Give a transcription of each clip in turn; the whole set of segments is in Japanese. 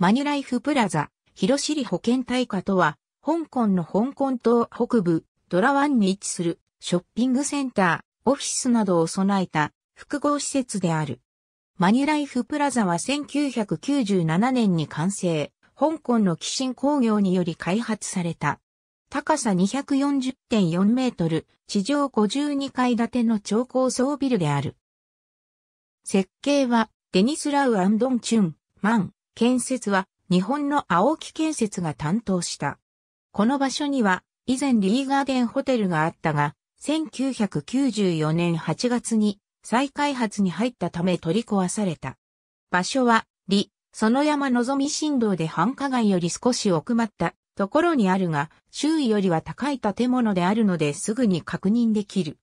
マニュライフプラザ、広尻保健大課とは、香港の香港島北部、ドラワンに位置するショッピングセンター、オフィスなどを備えた複合施設である。マニュライフプラザは1997年に完成、香港の寄進工業により開発された。高さ240.4メートル、地上52階建ての超高層ビルである。設計はデニス・ラウ・アンドン・チュン、マン、建設は日本の青木建設が担当した。この場所には以前リーガーデンホテルがあったが、1994年8月に再開発に入ったため取り壊された。場所は、李、園山のぞみ振動で繁華街より少し奥まったところにあるが、周囲よりは高い建物であるのですぐに確認できる。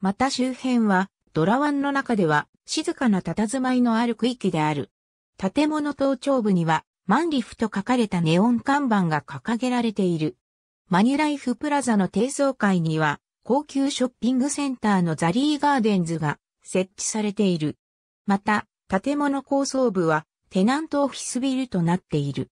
また周辺は、ドラ湾の中では静かな佇まいのある区域である。建物頭頂部には、マンリフと書かれたネオン看板が掲げられている。マニュライフプラザの低層階には、高級ショッピングセンターのザリーガーデンズが設置されている。また、建物高層部はテナントオフィスビルとなっている。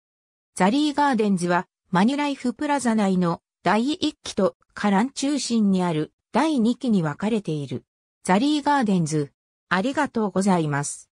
ザリーガーデンズはマニュライフプラザ内の第1期とカラン中心にある第2期に分かれている。ザリーガーデンズ。ありがとうございます。